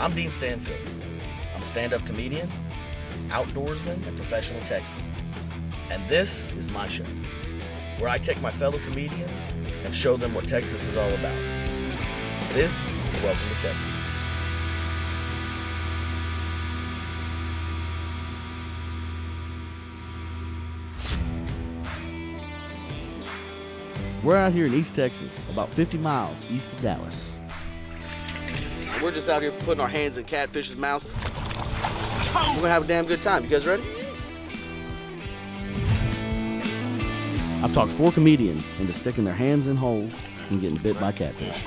I'm Dean Stanfield. I'm a stand-up comedian, outdoorsman, and professional Texan. And this is my show, where I take my fellow comedians and show them what Texas is all about. This is Welcome to Texas. We're out here in East Texas, about 50 miles east of Dallas. We're just out here putting our hands in catfish's mouths. We're gonna have a damn good time. You guys ready? I've talked four comedians into sticking their hands in holes and getting bit by catfish.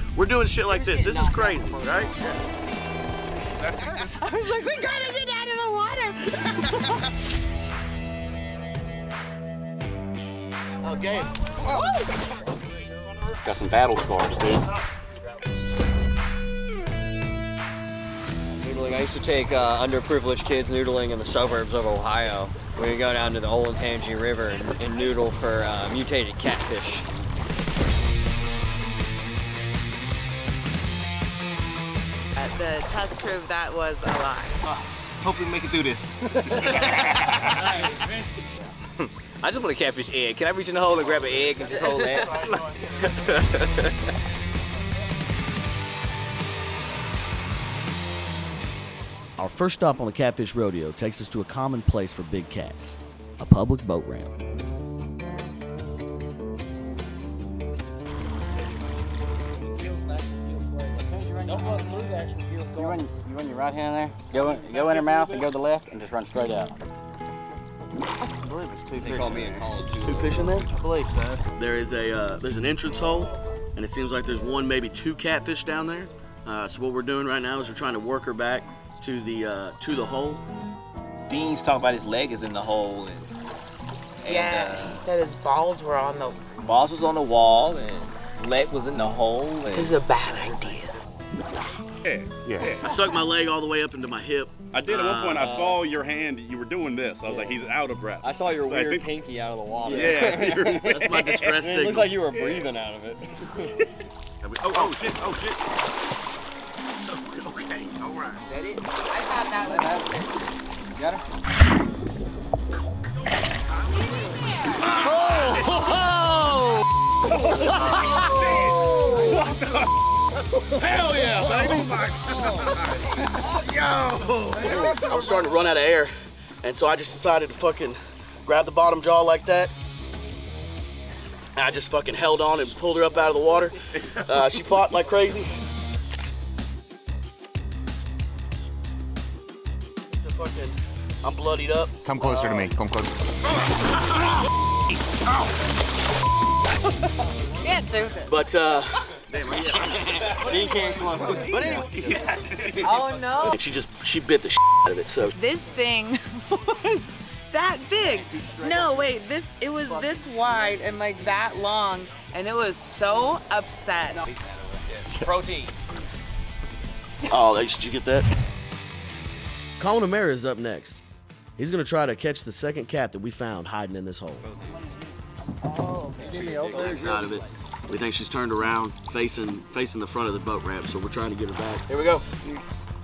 We're doing shit like this. This is crazy, right? I was like, we gotta get out of the water. Oh, okay. Got some battle scars, dude. I used to take uh, underprivileged kids noodling in the suburbs of Ohio. We would go down to the Olentangy River and, and noodle for uh, mutated catfish. Uh, the test proved that was a lie. Hopefully we make it through this. I just want a catfish egg. Can I reach in the hole and grab an egg and just hold that? Our first stop on the Catfish Rodeo takes us to a common place for big cats a public boat ramp. You run, you run your right hand there, go in, go in her mouth and go to the left and just run straight out. I believe it's two They fish. call me in college. Two fish in there. I believe so. There is a uh, there's an entrance hole, and it seems like there's one, maybe two catfish down there. Uh, so what we're doing right now is we're trying to work her back to the uh, to the hole. Dean's talking about his leg is in the hole and, and Yeah, uh, he said his balls were on the. balls was on the wall and leg was in the hole This and is a bad idea. Yeah. I stuck my leg all the way up into my hip. I did at one point. I Uh, saw your hand. You were doing this. I was like, he's out of breath. I saw your So I weird think- pinky out of the water. Yeah. That's my distress signal. it signal. looks like you were breathing out of it. oh, oh shit! Oh shit! Okay, all right. Ready? I thought that was. Got her? oh Hell yeah, baby! Yo! I was starting to run out of air, and so I just decided to fucking grab the bottom jaw like that. And I just fucking held on and pulled her up out of the water. Uh, she fought like crazy. Fucking, I'm bloodied up. Come closer to me. Come closer. Can't do this. But uh, He can't close. but anyway, Oh no. and she just she bit the shit out of it. So This thing was that big. No, wait. This it was this wide and like that long, and it was so upset. Protein. oh, did you get that? Colin O'Meara is up next. He's going to try to catch the second cat that we found hiding in this hole. Back side of it. We think she's turned around, facing facing the front of the boat ramp. So we're trying to get her back. Here we go.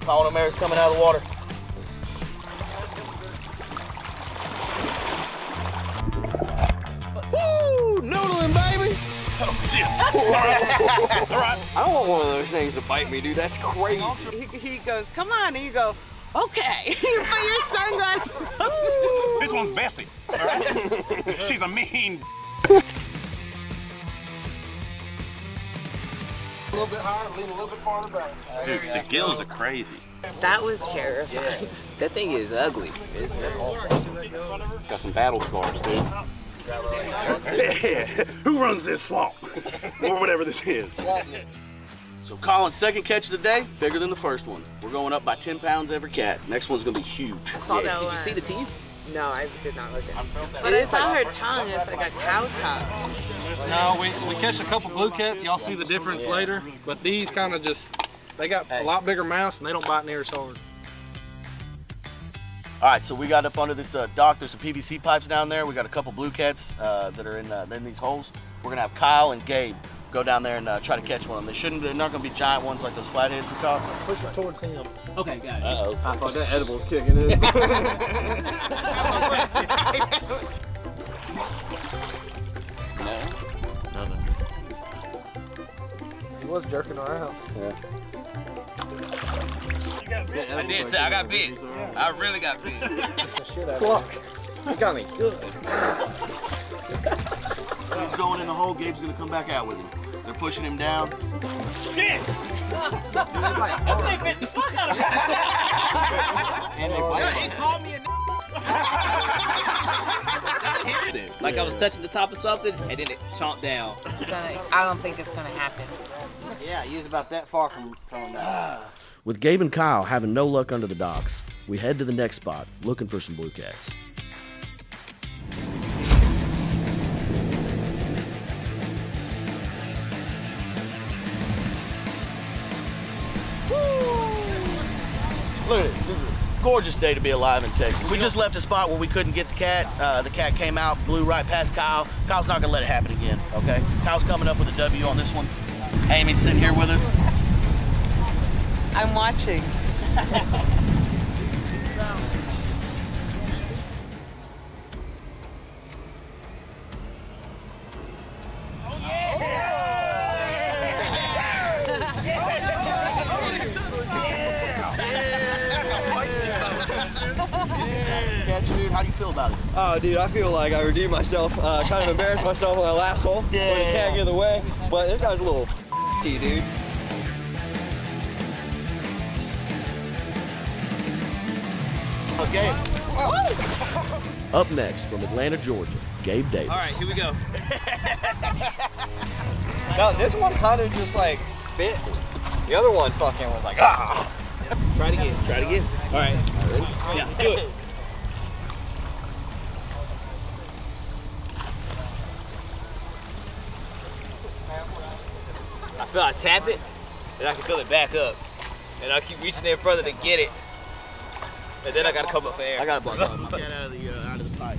Colin O'Meara's coming out of the water. Woo! Noodling, baby! Oh, I don't want one of those things to bite me, dude. That's crazy. He, he goes, "Come on," and you go, "Okay." you put your sunglasses on. This one's Bessie. All right? She's a mean. A little bit higher, lean a little bit farther back. Dude, the gills are crazy. That was terrifying. That thing is ugly. It's, that's awful. Got some battle scars, dude. Who runs this swamp? or whatever this is. So Colin's second catch of the day, bigger than the first one. We're going up by 10 pounds every cat. Next one's gonna be huge. So, Did you see the teeth? No, I did not look at it. But I saw her tongue. It's like a cow tongue. No, we, we catch a couple blue cats. Y'all see the difference later. But these kind of just, they got a lot bigger mouths and they don't bite near as hard. All right, so we got up under this uh, dock. There's some PVC pipes down there. We got a couple blue cats uh, that are in, uh, in these holes. We're gonna have Kyle and Gabe go down there and uh, try to catch one of them. They shouldn't. They're not going to be giant ones like those flatheads we caught. Push it towards him. Okay, got it. Uh-oh. I thought that edible's kicking in. He was jerking around. Yeah. I did too. I got bit. I really got bit. Fuck. He got me good. He's going in the hole. Gabe's going to come back out with him. They're pushing him down. And they bite. Like I was touching the top of something and then it chomped down. Gonna- I don't think it's gonna happen. Yeah, he was about that far from from that. With Gabe and Kyle having no luck under the docks, we head to the next spot looking for some blue cats. Look at this. This is a gorgeous day to be alive in Texas. We just left a spot where we couldn't get the cat. Uh, the cat came out, blew right past Kyle. Kyle's not gonna let it happen again, okay? Kyle's coming up with a W on this one. Amy's sitting here with us. I'm watching. dude, I feel like I redeemed myself. Uh, kind of embarrassed myself on that last hole. Yeah, But yeah, you can't yeah. get away. But this guy's a little T, dude. Okay. Up next from Atlanta, Georgia, Gabe Davis. All right, here we go. Now, this one kind of just like bit. The other one fucking was like, ah. Try it again. Try it again. All right. Yeah, do it. Feel I tap it, and I can feel it back up. And I keep reaching in further to get it. And then I gotta come up for air. I got a block on. Get out of the uh, out of the pipe.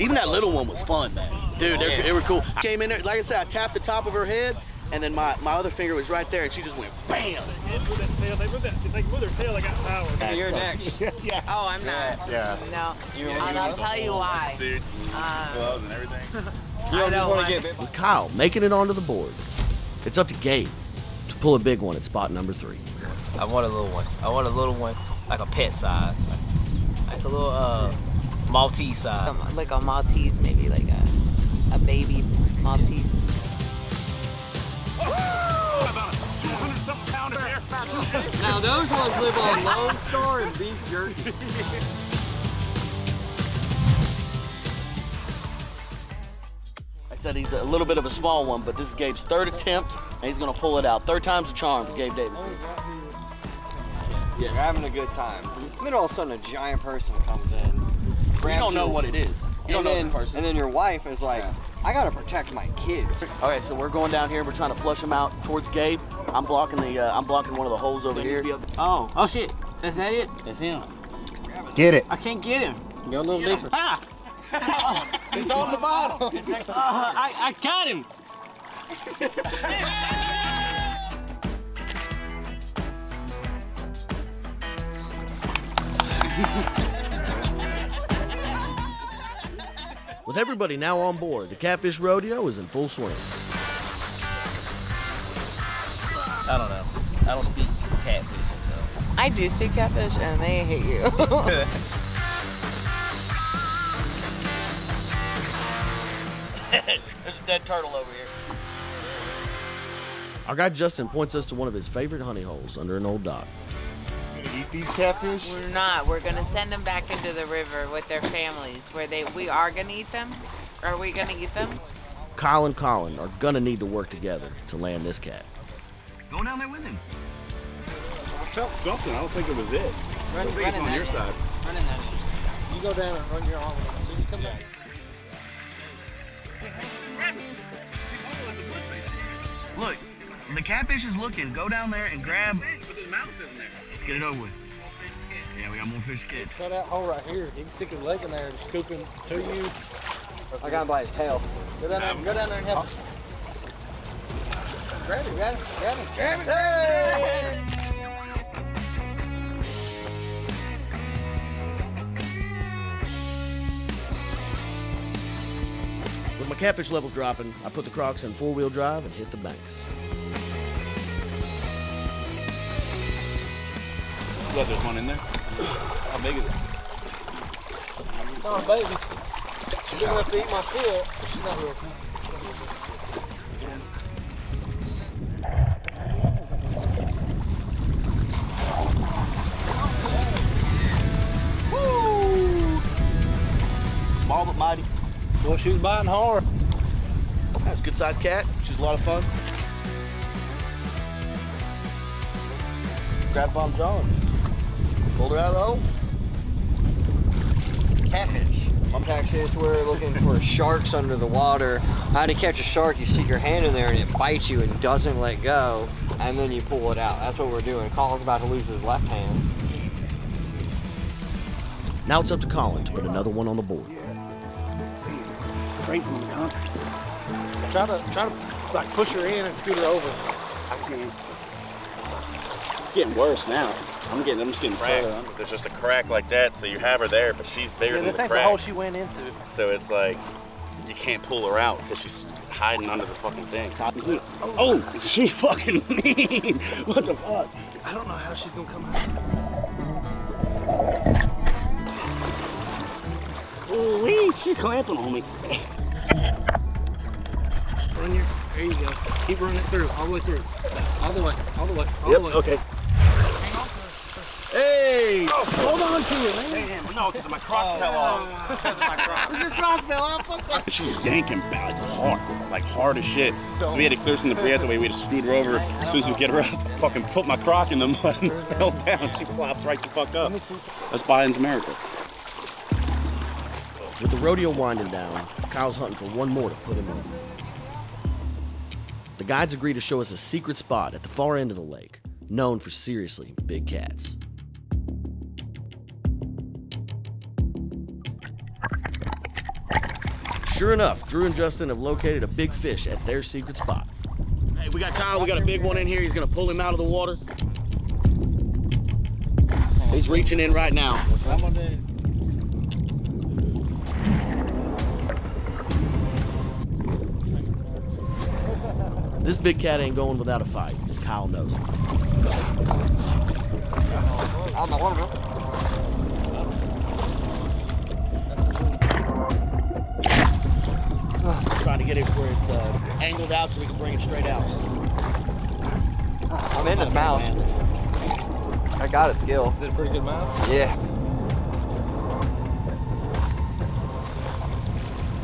Even that little one was fun, man. Dude, they, they were cool. Came in there, like I said, I tapped the top of her head, and then my, my other finger was right there, and she just went bam. They move their tail. I got power. Yeah, you're next. yeah. Oh, I'm not. Yeah. No. and I'll tell you why. Suit, Um, gloves, and everything. You don't I just want to get bit. With Kyle making it onto the board, it's up to Gabe to pull a big one at spot number three. I want a little one. I want a little one, like a pet size. Like a little uh, Maltese size. um, like a Maltese, maybe like a a baby Maltese. Now, those ones live on Lone Star and beef jerky. I said he's a little bit of a small one, but this is Gabe's third attempt, and he's gonna pull it out. Third time's a charm for Gabe Davis. You're having a good time. And then all of a sudden, a giant person comes in. You don't know you, what it is. You don't and know then, it's a person. And then your wife is like, I gotta protect my kids. All right, so we're going down here. We're trying to flush them out towards Gabe. I'm blocking the. Uh, I'm blocking one of the holes over here. Oh, oh shit. That's that it? That's him. Get it. I can't get him. Go a little deeper. Ah! It's on the bottom. Uh, I, I got him. With everybody now on board, the Catfish Rodeo is in full swing. I don't know. I don't speak catfish. I do speak catfish, and they hate you. There's a dead turtle over here. Our guy Justin points us to one of his favorite honey holes under an old dock. Eat these catfish? We're not. We're gonna send them back into the river with their families, where they we are gonna eat them. Are we gonna eat them? Kyle and Colin are gonna need to work together to land this cat. Go down there with him. I felt something. I don't think it was it. Run, I think it's on your side. Run in there. You go down and run your arm as soon as you come back. Look, the catfish is looking. Go down there and grab. But the mouth isn't there. Let's get it over with. Yeah, we got more fish to get. Cut that hole right here. He can stick his leg in there and scoop him to you. I got him by his tail. Go down there, go down there and help. Grab it, grab it, grab it, grab it. With my catfish levels dropping, I put the Crocs in four-wheel drive and hit the banks. Look, there's one in there. How big is it? Oh, baby. She's gonna have to eat my foot, but she's not real cool. Small but mighty. Well, she was biting hard. That's a good sized cat. She's a lot of fun. Grab Bomb John. Pulled her out of the hole. Catfish. I'm actually just we're looking for sharks under the water. How to catch a shark, you stick your hand in there and it bites you and doesn't let go, and then you pull it out. That's what we're doing. Colin's about to lose his left hand. Now it's up to Colin to put another one on the board. Straighten it, huh? Try to try to like push her in and scoot her over. I can't. It's getting worse now. I'm getting. I'm just getting crack. further. There's just a crack like that, so you have her there, but she's bigger Yeah, than this the ain't the crack. hole she went into. so it's like you can't pull her out because she's hiding under the fucking thing. Oh, she fucking mean. What the fuck? I don't know how she's gonna come out. Holy, she's clamping on me. Run your, there you go. Keep running through, all the way through. All the way, all the way, all the way. Okay. Hey! Hold on to it, man. Damn, no, because my crock fell off. She's yanking back hard, like hard as shit. So we had to clear some debris out the way. We had to scoot her over. As soon as we get her up, fucking put my crock in the mud and fell down. She flops right the fuck up. That's Biden's America. With the rodeo winding down, Kyle's hunting for one more to put him in. The guides agree to show us a secret spot at the far end of the lake, known for seriously big cats. Sure enough, Drew and Justin have located a big fish at their secret spot. Hey, we got Kyle. We got a big one in here. He's gonna pull him out of the water. He's reaching in right now. This big cat ain't going without a fight. Kyle knows get it where it's uh, angled out so we can bring it straight out. I'm in his mouth. I got its gill. Is it a pretty good mouth? Yeah.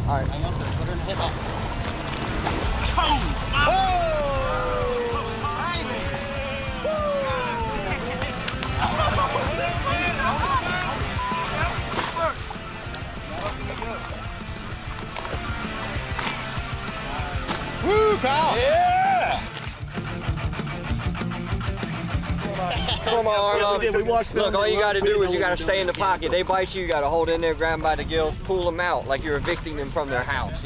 Hang on to it, put her in the hip hop. Woo, Kyle! Pull my arm Yeah, we up. did. We watched Look, all you got to do is you got to stay in the pocket. They bite you, you got to hold in there, grab them by the gills, pull them out like you're evicting them from their house.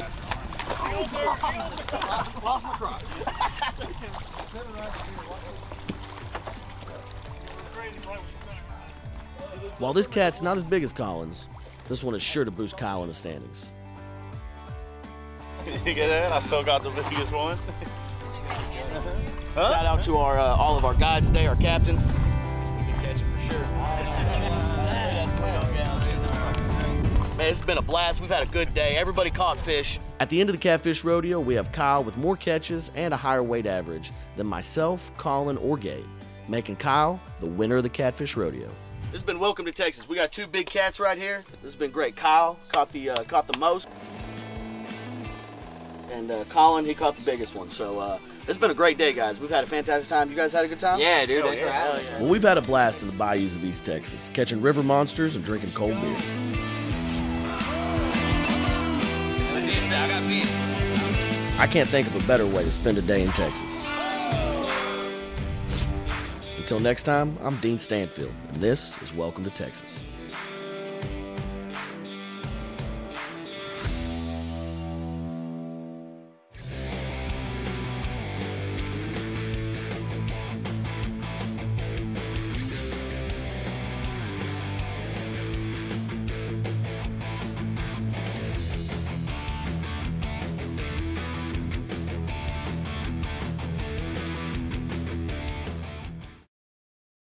While this cat's not as big as Colin's, this one is sure to boost Kyle in the standings. you get that? I still got the biggest one. Shout out to our uh, all of our guides today, our captains. Good catching for sure. Man, it's been a blast. We've had a good day. Everybody caught fish. At the end of the Catfish Rodeo, we have Kyle with more catches and a higher weight average than myself, Colin, or Gabe, making Kyle the winner of the Catfish Rodeo. This has been Welcome to Texas. We got two big cats right here. This has been great. Kyle caught the uh, caught the most, and uh, Colin he caught the biggest one. So uh, it's been a great day, guys. We've had a fantastic time. You guys had a good time? Yeah, dude. Thanks for having me. Well, we've had a blast in the bayous of East Texas, catching river monsters and drinking cold beer. I got beat. I can't think of a better way to spend a day in Texas. Until next time, I'm Dean Stanfield, and this is Welcome to Texas.